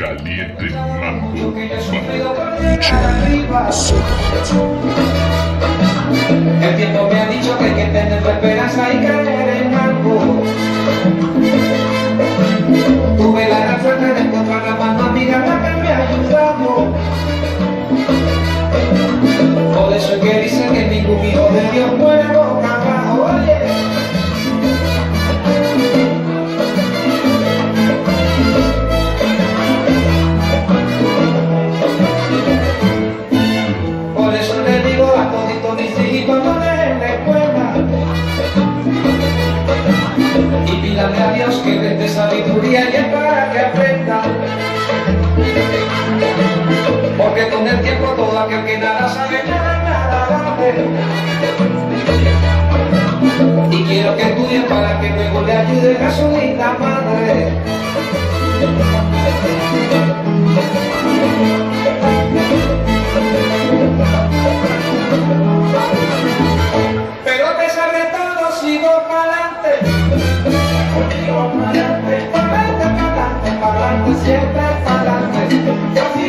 caliente mambo, mambo, soda. Sabiduría y es para que aprendan Porque con el tiempo todo aquel que nada sabe, nada, nada Y quiero que estudien para que luego le ayuden a su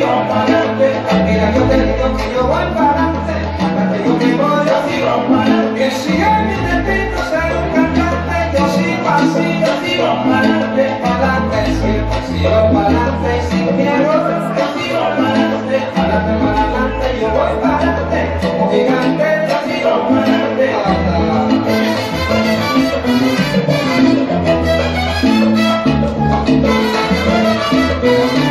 Yo sigo pa'lante, mira yo te digo que yo voy pa'lante Pa'lante yo que voy, yo sigo pa'lante Que si es mi destino ser un cantante Yo sigo así, yo sigo pa'lante, pa'lante Siempre sigo pa'lante, sin miedo Yo sigo pa'lante, pa'lante, pa'lante Yo voy pa'lante, como gigante Yo sigo pa'lante Thank you.